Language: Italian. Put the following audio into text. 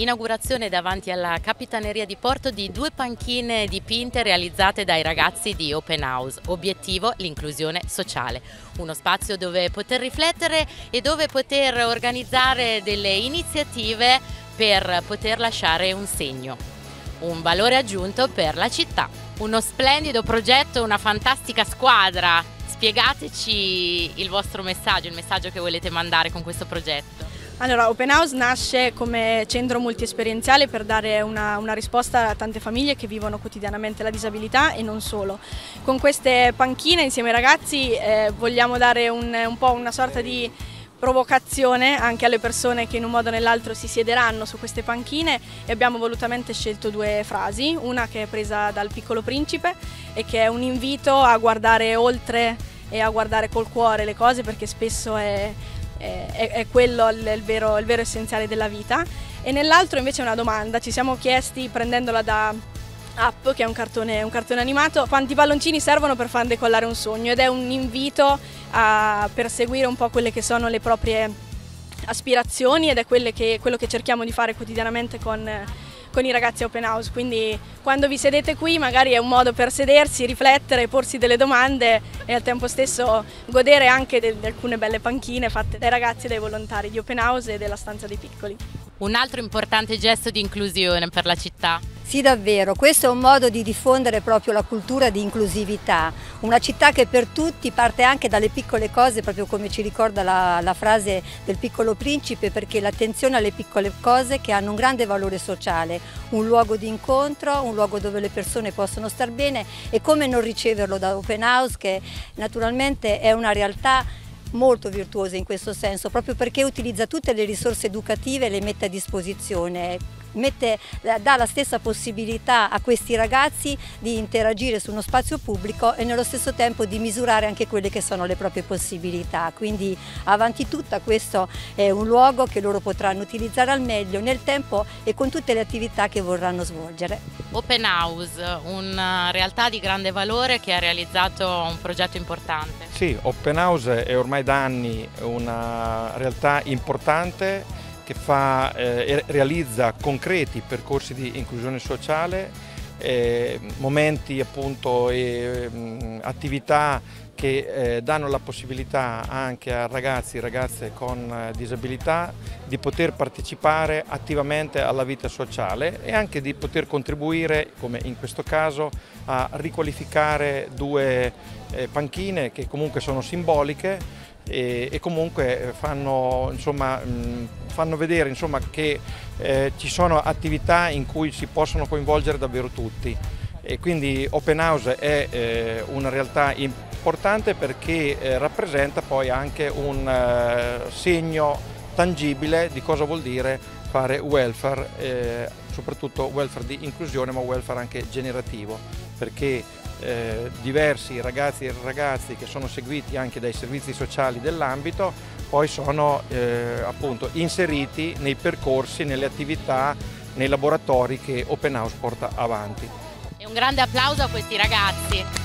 inaugurazione davanti alla Capitaneria di Porto di due panchine dipinte realizzate dai ragazzi di Open House. Obiettivo l'inclusione sociale, uno spazio dove poter riflettere e dove poter organizzare delle iniziative per poter lasciare un segno, un valore aggiunto per la città. Uno splendido progetto, una fantastica squadra. Spiegateci il vostro messaggio, il messaggio che volete mandare con questo progetto. Allora, Open House nasce come centro multiesperienziale per dare una, una, risposta a tante famiglie che vivono quotidianamente la disabilità e non solo. Con queste panchine insieme ai ragazzi eh, vogliamo dare un, un po' una sorta di provocazione anche alle persone che in un modo o nell'altro si siederanno su queste panchine e abbiamo volutamente scelto due frasi, una che è presa dal piccolo principe e che è un invito a guardare oltre e a guardare col cuore le cose perché spesso è è, è quello il, il, vero, il vero essenziale della vita. E nell'altro invece è una domanda, ci siamo chiesti prendendola da Up, che è un cartone, un cartone, animato, quanti palloncini servono per far decollare un sogno ed è un invito a perseguire un po' quelle che sono le proprie aspirazioni ed è che, quello che cerchiamo di fare quotidianamente con, con i ragazzi open house, quindi quando vi sedete qui magari è un modo per sedersi, riflettere, porsi delle domande e al tempo stesso godere anche di alcune belle panchine fatte dai ragazzi e dai volontari di open house e della stanza dei piccoli. Un altro importante gesto di inclusione per la città. Sì, davvero, questo è un modo di diffondere proprio la cultura di inclusività, una città che per tutti parte anche dalle piccole cose, proprio come ci ricorda la, la frase del piccolo principe, perché l'attenzione alle piccole cose che hanno un grande valore sociale, un luogo di incontro, un luogo dove le persone possono star bene e come non riceverlo da Open House che naturalmente è una realtà molto virtuosa in questo senso, proprio perché utilizza tutte le risorse educative e le mette a disposizione mette, dà la stessa possibilità a questi ragazzi di interagire su uno spazio pubblico e nello stesso tempo di misurare anche quelle che sono le proprie possibilità. Quindi avanti tutta questo è un luogo che loro potranno utilizzare al meglio nel tempo e con tutte le attività che vorranno svolgere. Open House, una realtà di grande valore che ha realizzato un progetto importante. Sì, Open House è ormai da anni una realtà importante che fa, eh, realizza concreti percorsi di inclusione sociale, eh, momenti appunto e mh, attività che eh, danno la possibilità anche a ragazzi e ragazze con eh, disabilità di poter partecipare attivamente alla vita sociale e anche di poter contribuire, come in questo caso, a riqualificare due eh, panchine che comunque sono simboliche e, e comunque fanno, insomma, mh, fanno vedere insomma, che eh, ci sono attività in cui si possono coinvolgere davvero tutti. E quindi Open House è eh, una realtà importante perché eh, rappresenta poi anche un eh, segno tangibile di cosa vuol dire fare welfare, eh, soprattutto welfare di inclusione ma welfare anche generativo. Perché eh, diversi ragazzi e ragazzi che sono seguiti anche dai servizi sociali dell'ambito poi sono eh, appunto inseriti nei percorsi, nelle attività, nei laboratori che Open House porta avanti. E un grande applauso a questi ragazzi.